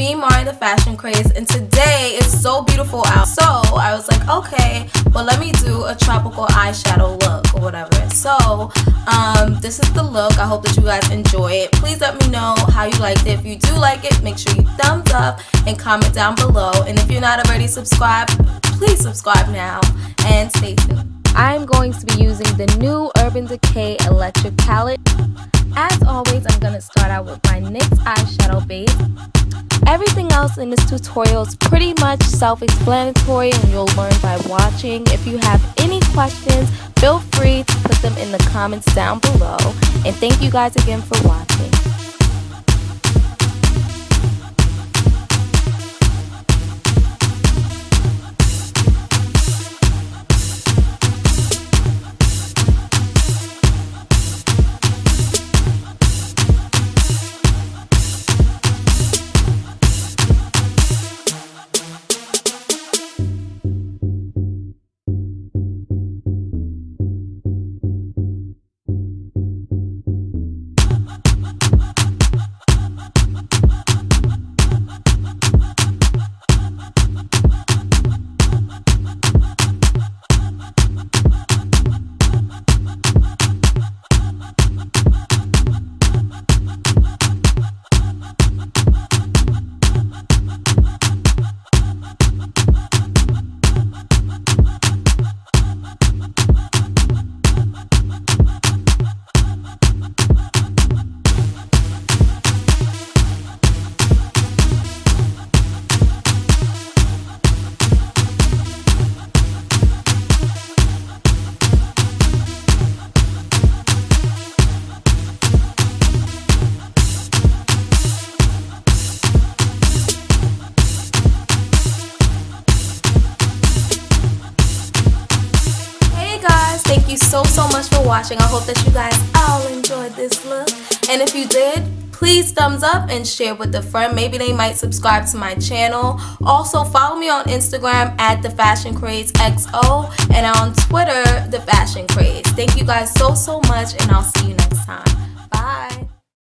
me, Mari the Fashion Craze, and today it's so beautiful out. So I was like, okay, well let me do a tropical eyeshadow look or whatever. So um, this is the look. I hope that you guys enjoy it. Please let me know how you liked it. If you do like it, make sure you thumbs up and comment down below. And if you're not already subscribed, please subscribe now and stay tuned. I'm going to be using the new Urban Decay Electric Palette. As always, I'm going to start out with my NYX eyeshadow base. Everything else in this tutorial is pretty much self-explanatory and you'll learn by watching. If you have any questions, feel free to put them in the comments down below. And thank you guys again for watching. Thank you so so much for watching. I hope that you guys all enjoyed this look. And if you did please thumbs up and share with a friend. Maybe they might subscribe to my channel. Also follow me on instagram at the fashion craze xo and on twitter the fashion craze. Thank you guys so so much and i'll see you next time